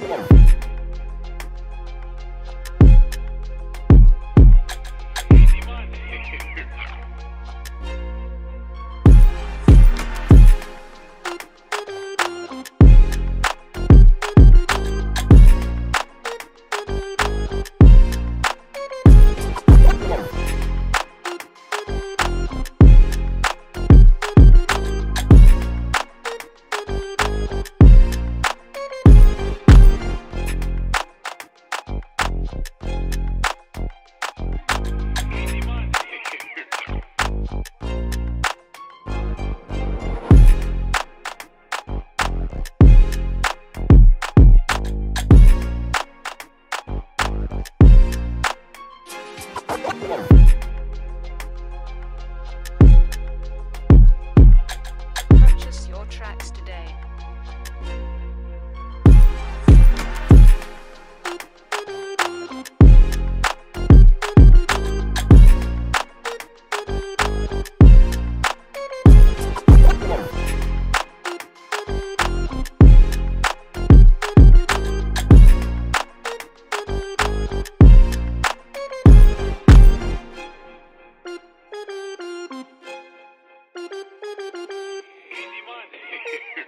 Purchase